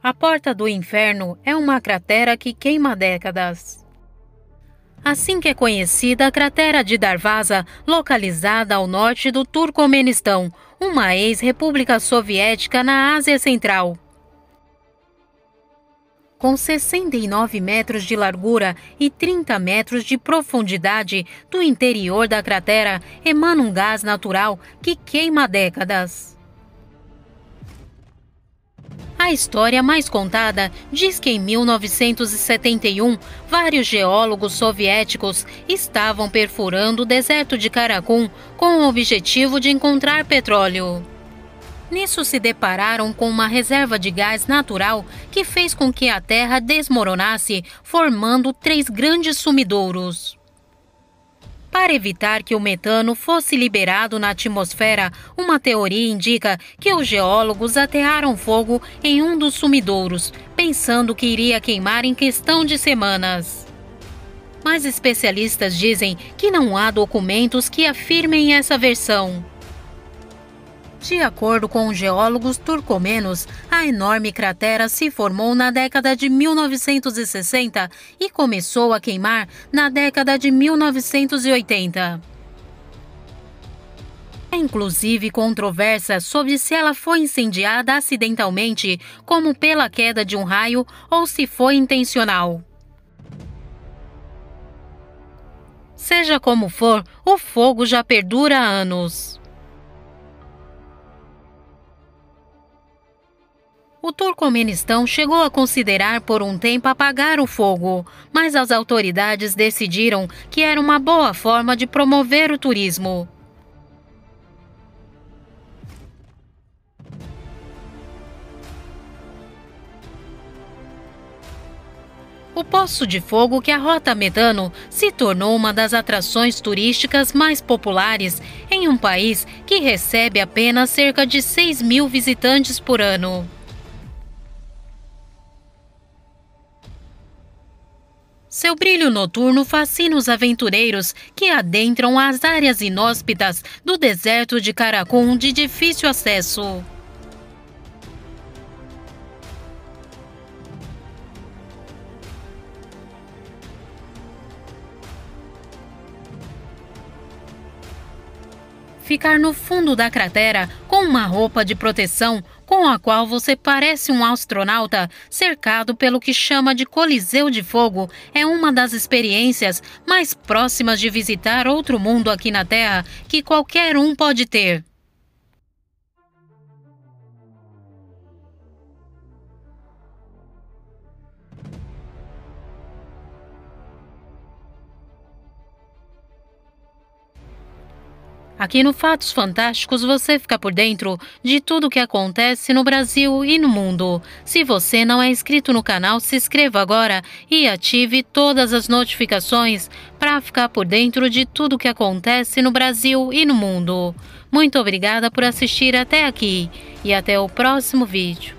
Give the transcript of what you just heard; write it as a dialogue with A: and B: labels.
A: A Porta do Inferno é uma cratera que queima décadas. Assim que é conhecida a cratera de Darvaza, localizada ao norte do Turcomenistão, uma ex-república soviética na Ásia Central. Com 69 metros de largura e 30 metros de profundidade, do interior da cratera emana um gás natural que queima décadas. A história mais contada diz que em 1971, vários geólogos soviéticos estavam perfurando o deserto de Karakum com o objetivo de encontrar petróleo. Nisso se depararam com uma reserva de gás natural que fez com que a Terra desmoronasse, formando três grandes sumidouros. Para evitar que o metano fosse liberado na atmosfera, uma teoria indica que os geólogos aterraram fogo em um dos sumidouros, pensando que iria queimar em questão de semanas. Mas especialistas dizem que não há documentos que afirmem essa versão. De acordo com geólogos turcomenos, a enorme cratera se formou na década de 1960 e começou a queimar na década de 1980. É inclusive controvérsia sobre se ela foi incendiada acidentalmente, como pela queda de um raio, ou se foi intencional. Seja como for, o fogo já perdura há anos. O Turcomenistão chegou a considerar por um tempo apagar o fogo, mas as autoridades decidiram que era uma boa forma de promover o turismo. O Poço de Fogo que arrota metano se tornou uma das atrações turísticas mais populares em um país que recebe apenas cerca de 6 mil visitantes por ano. Seu brilho noturno fascina os aventureiros que adentram as áreas inóspitas do deserto de Caracum de difícil acesso. Ficar no fundo da cratera com uma roupa de proteção com a qual você parece um astronauta cercado pelo que chama de Coliseu de Fogo, é uma das experiências mais próximas de visitar outro mundo aqui na Terra que qualquer um pode ter. Aqui no Fatos Fantásticos você fica por dentro de tudo o que acontece no Brasil e no mundo. Se você não é inscrito no canal, se inscreva agora e ative todas as notificações para ficar por dentro de tudo o que acontece no Brasil e no mundo. Muito obrigada por assistir até aqui e até o próximo vídeo.